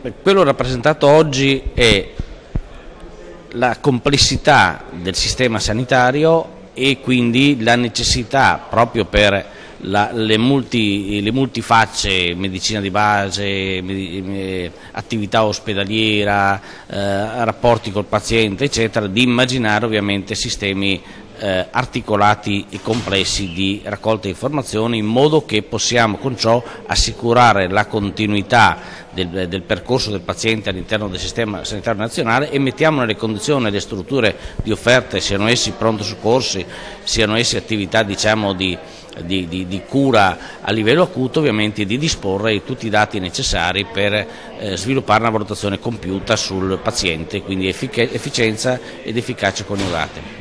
Quello rappresentato oggi è la complessità del sistema sanitario e quindi la necessità proprio per la, le, multi, le, multifacce, medicina di base, eh, attività ospedaliera, eh, rapporti col paziente eccetera, di immaginare ovviamente sistemi eh, articolati e complessi di raccolta di informazioni in modo che possiamo con ciò assicurare la continuità del, del percorso del paziente all'interno del sistema sanitario nazionale e mettiamo nelle condizioni le strutture di offerte, siano essi pronto soccorsi, siano essi attività diciamo, di, di, di, di, cura a livello acuto, ovviamente di disporre di tutti i dati necessari per eh, sviluppare una valutazione compiuta sul paziente, quindi efficacia ed efficacia coniugate.